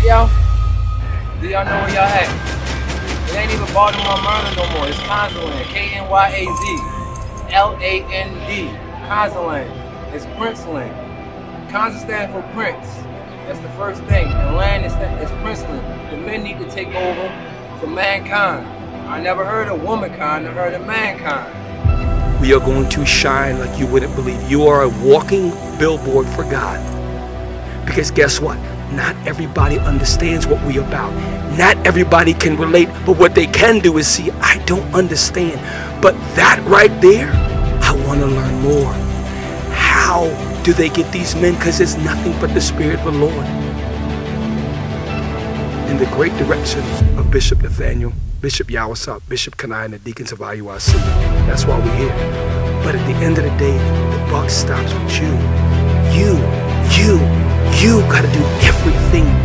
at, y'all? Do y'all know where y'all at? It ain't even Baltimore, Maryland no more. It's Knyazland. K-N-Y-A-Z. L-A-N-D. Knyazland. It's Princeland. Knyaz stands for Prince. That's the first thing. And land is, is Princeland. The men need to take over for mankind. I never heard of womankind, I heard of mankind. We are going to shine like you wouldn't believe. You are a walking billboard for God. Because guess what? Not everybody understands what we're about. Not everybody can relate, but what they can do is see, I don't understand. But that right there, I want to learn more. How do they get these men? Because it's nothing but the Spirit of the Lord. In the great direction of Bishop Nathanyel, Bishop Yawasop, Bishop Kanai, and the deacons of IUIC. That's why we're here. But at the end of the day, the buck stops with you. You, you, got to do everything.